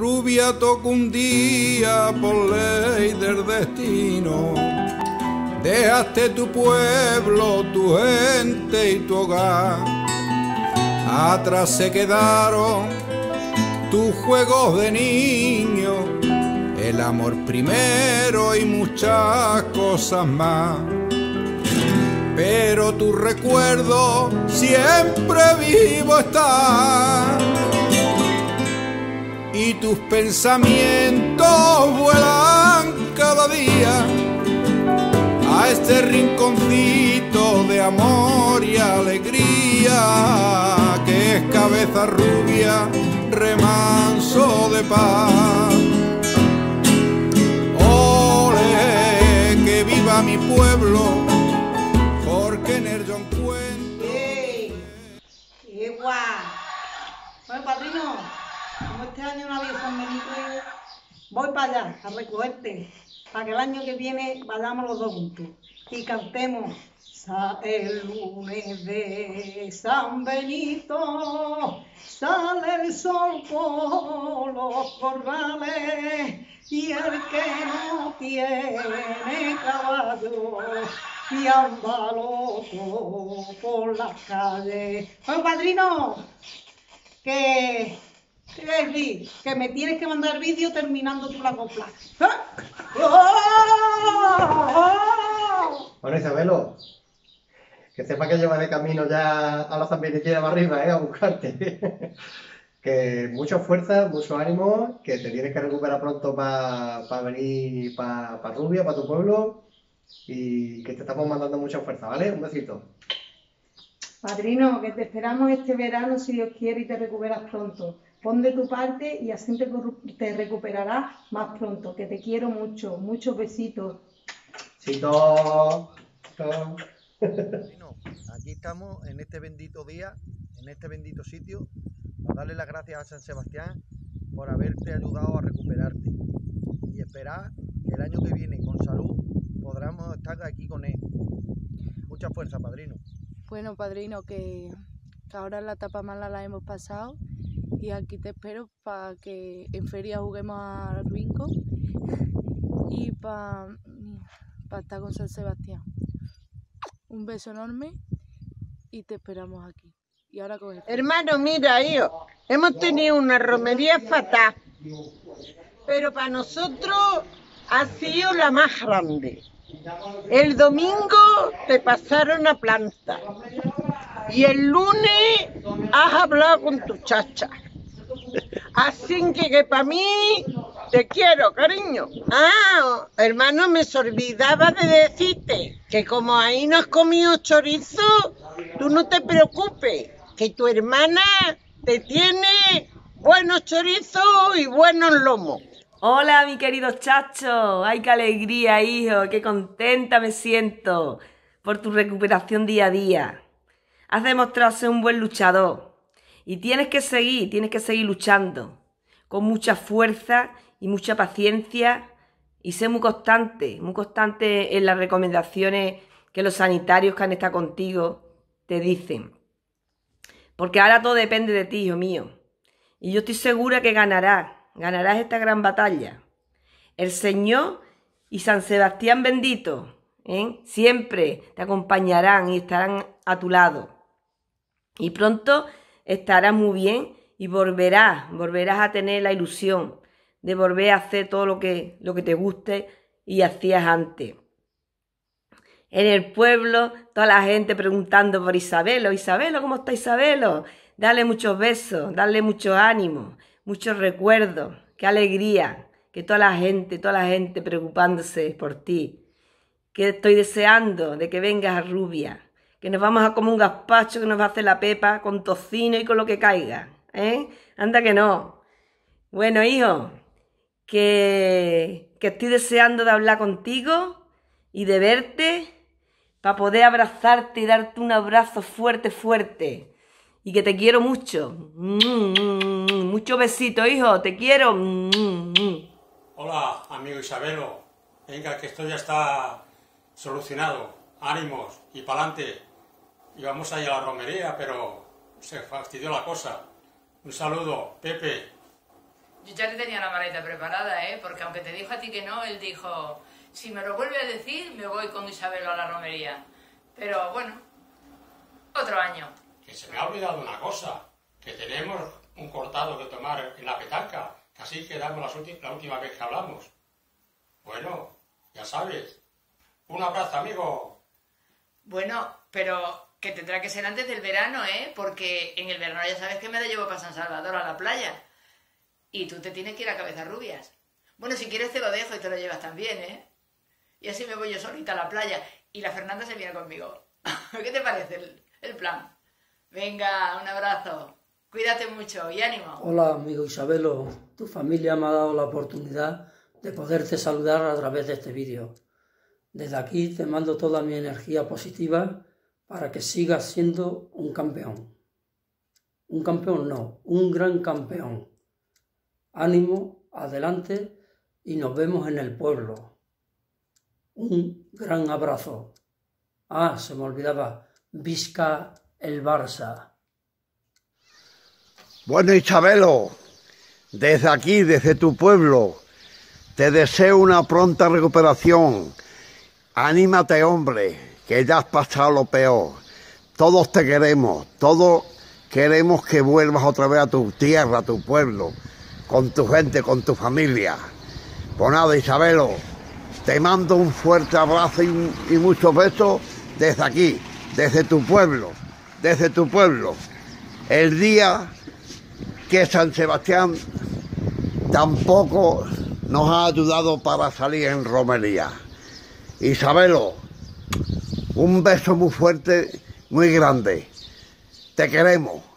Rubia toca un día por ley del destino. Dejaste tu pueblo, tu gente y tu hogar. Atrás se quedaron tus juegos de niño, el amor primero y muchas cosas más. Pero tu recuerdo siempre vivo está y tus pensamientos vuelan cada día a este rinconcito de amor y alegría que es cabeza rubia, remanso de paz. Ole, que viva mi pueblo, porque en el yo encuentro... ¡Qué guay! Bueno, padrino, año no había San Benito, voy para allá a recogerte, para que el año que viene vayamos los dos juntos y cantemos. Sa- El lunes de San Benito sale el sol por los corrales y el que no tiene caballo y anda loco por las calles. Bueno, padrino, que, ¿qué voy a decir? que me tienes que mandar vídeo terminando tu la copla. ¡Ah! ¡Oh! Bueno, Isabelo, que sepa que llevaré camino ya a la para arriba, ¿eh? A buscarte. que mucha fuerza, mucho ánimo, que te tienes que recuperar pronto para venir para Rubia, para tu pueblo, y que te estamos mandando mucha fuerza, ¿vale? Un besito. Padrino, que te esperamos este verano si Dios quiere y te recuperas pronto. Pon de tu parte y así te, te recuperarás más pronto. Que te quiero mucho. Muchos besitos. Besito. Bueno, aquí estamos en este bendito día, en este bendito sitio, para darle las gracias a San Sebastián por haberte ayudado a recuperarte y esperar que el año que viene con salud podamos estar aquí con él. Mucha fuerza, padrino. Bueno, padrino, que, que ahora la etapa mala la hemos pasado y aquí te espero para que en feria juguemos al bingo y para estar con San Sebastián. Un beso enorme y te esperamos aquí. Y ahora con. Hermano, mira, hijo, hemos tenido una romería fatal, pero para nosotros ha sido la más grande. El domingo te pasaron a planta y el lunes has hablado con tu chacha. Así que, que para mí te quiero, cariño. Ah, hermano, me olvidaba de decirte que como ahí no has comido chorizo, tú no te preocupes, que tu hermana te tiene buenos chorizos y buenos lomos. Hola, mi querido chacho. Ay, qué alegría, hijo. Qué contenta me siento por tu recuperación día a día. Has demostrado ser un buen luchador. Y tienes que seguir, tienes que seguir luchando. Con mucha fuerza y mucha paciencia. Y ser muy constante, muy constante en las recomendaciones que los sanitarios que han estado contigo te dicen. Porque ahora todo depende de ti, hijo mío. Y yo estoy segura que ganarás, ganarás esta gran batalla. El Señor y San Sebastián bendito, ¿eh? siempre te acompañarán y estarán a tu lado. Y pronto estarás muy bien y volverás, volverás a tener la ilusión de volver a hacer todo lo que, lo que te guste y hacías antes. En el pueblo, toda la gente preguntando por Isabelo. Isabelo, ¿cómo está Isabelo? Dale muchos besos, dale mucho ánimo, muchos recuerdos. Qué alegría que toda la gente, toda la gente preocupándose por ti. Que estoy deseando de que vengas a Rubia. Que nos vamos a comer un gazpacho que nos va a hacer la pepa con tocino y con lo que caiga. ¿Eh? Anda que no. Bueno, hijo, que, que estoy deseando de hablar contigo y de verte para poder abrazarte y darte un abrazo fuerte, fuerte. Y que te quiero mucho. Mm, Mucho besito, hijo, te quiero. Mm, Hola, amigo Isabelo. Venga, que esto ya está solucionado. Ánimos y pa'lante. Íbamos a ir a la romería, pero se fastidió la cosa. Un saludo, Pepe. Yo ya le tenía la maleta preparada, ¿eh? Porque aunque te dijo a ti que no, él dijo, si me lo vuelve a decir, me voy con Isabelo a la romería. Pero bueno, otro año. Que se me ha olvidado una cosa, que tenemos un cortado que tomar en la petanca, que así quedamos la última vez que hablamos. Bueno, ya sabes. Un abrazo, amigo. Bueno, pero que tendrá que ser antes del verano, ¿eh? Porque en el verano ya sabes que me la llevo para San Salvador a la playa. Y tú te tienes que ir a cabezas rubias. Bueno, si quieres te lo dejo y te lo llevas también, ¿eh? Y así me voy yo solita a la playa y la Fernanda se viene conmigo. ¿Qué te parece el, plan? Venga, un abrazo. Cuídate mucho y ánimo. Hola, amigo Isabelo. Tu familia me ha dado la oportunidad de poderte saludar a través de este vídeo. Desde aquí te mando toda mi energía positiva para que sigas siendo un campeón. Un campeón no, un gran campeón. Ánimo, adelante y nos vemos en el pueblo. Un gran abrazo. Ah, se me olvidaba. Visca el Barça. Bueno, Isabelo, desde aquí, desde tu pueblo, te deseo una pronta recuperación. Anímate, hombre, que ya has pasado lo peor. Todos te queremos, todos queremos que vuelvas otra vez a tu tierra, a tu pueblo, con tu gente, con tu familia. Pues nada, Isabelo, te mando un fuerte abrazo y, y muchos besos desde aquí, desde tu pueblo, desde tu pueblo. El día que San Sebastián tampoco nos ha ayudado para salir en romería. Isabelo, un beso muy fuerte, muy grande. Te queremos.